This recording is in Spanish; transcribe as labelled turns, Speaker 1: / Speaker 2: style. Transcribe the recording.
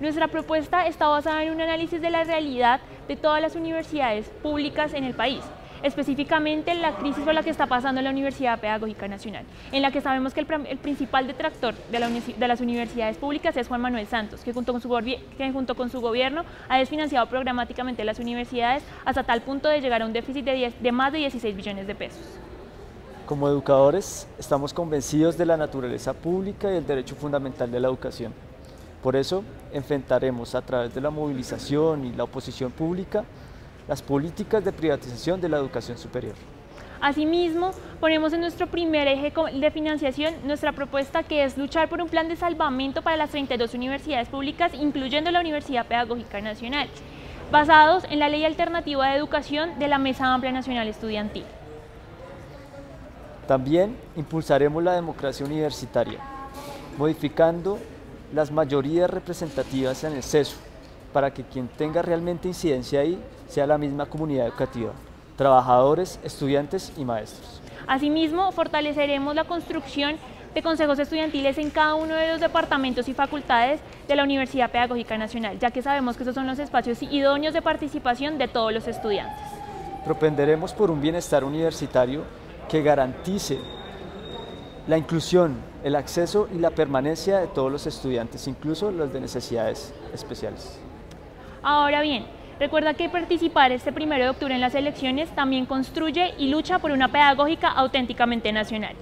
Speaker 1: Nuestra propuesta está basada en un análisis de la realidad de todas las universidades públicas en el país específicamente la crisis por la que está pasando la Universidad Pedagógica Nacional, en la que sabemos que el, principal detractor de, las universidades públicas es Juan Manuel Santos, que junto, con su, gobierno ha desfinanciado programáticamente las universidades hasta tal punto de llegar a un déficit de, de más de 16 billones de pesos.
Speaker 2: Como educadores, estamos convencidos de la naturaleza pública y el derecho fundamental de la educación. Por eso, enfrentaremos a través de la movilización y la oposición pública las políticas de privatización de la educación superior.
Speaker 1: Asimismo, ponemos en nuestro primer eje de financiación nuestra propuesta que es luchar por un plan de salvamento para las 32 universidades públicas, incluyendo la Universidad Pedagógica Nacional, basados en la Ley Alternativa de Educación de la Mesa Amplia Nacional Estudiantil.
Speaker 2: También impulsaremos la democracia universitaria, modificando las mayorías representativas en el CESU, para que quien tenga realmente incidencia ahí sea la misma comunidad educativa, trabajadores, estudiantes y maestros.
Speaker 1: Asimismo, fortaleceremos la construcción de consejos estudiantiles en cada uno de los departamentos y facultades de la Universidad Pedagógica Nacional, ya que sabemos que esos son los espacios idóneos de participación de todos los estudiantes.
Speaker 2: Propenderemos por un bienestar universitario que garantice la inclusión, el acceso y la permanencia de todos los estudiantes, incluso los de necesidades especiales.
Speaker 1: Ahora bien, recuerda que participar este primero de octubre en las elecciones también construye y lucha por una pedagógica auténticamente nacional.